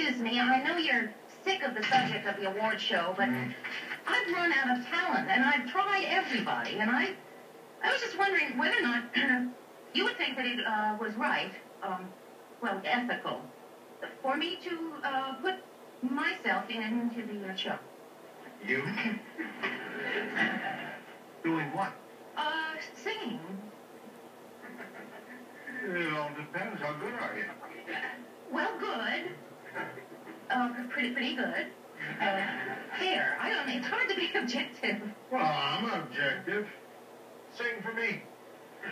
excuse me. I know you're sick of the subject of the award show, but I've run out of talent, and I've tried everybody, and I, I was just wondering whether or not you would think that it uh, was right, um, well, ethical, for me to uh, put myself into the uh, show. You? Doing what? Uh, singing. It all depends. How good are you? Well, good. Uh, pretty, pretty good. Uh, fair. I don't know. It's hard to be objective. Well, I'm objective. Sing for me.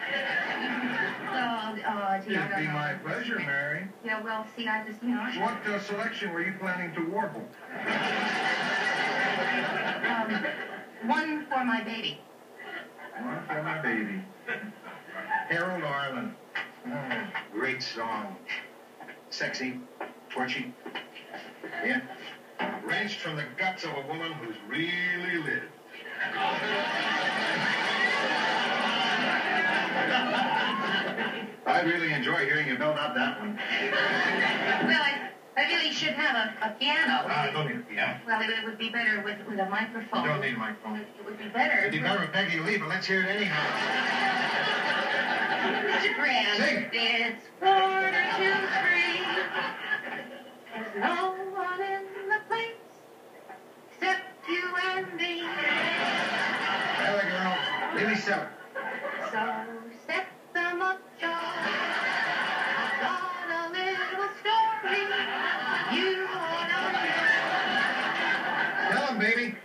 Uh, uh, gee, It'd be know. my pleasure, Mary. Yeah, well, see, I just, you know. What uh, selection were you planning to warble? Um, one for my baby. One for my baby. Harold Arlen. Oh, great song. Sexy, torchy. Yeah. Wrenched from the guts of a woman who's really lived. I really enjoy hearing you build out that one. Well, I, I really should have a, a piano. Ah, don't need a piano. Well, it, it would be better with, with a microphone. You don't need a microphone. It would be better. It'd be better if Peggy Lee, but let's hear it anyhow. Mr. Grant, Sing. it's Lily Seller. So set them up, got a little story you ought to. Tell him, baby.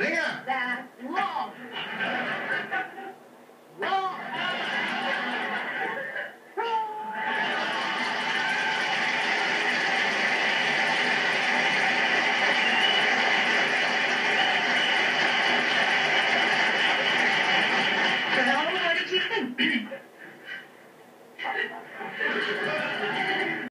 Singer! That's wrong!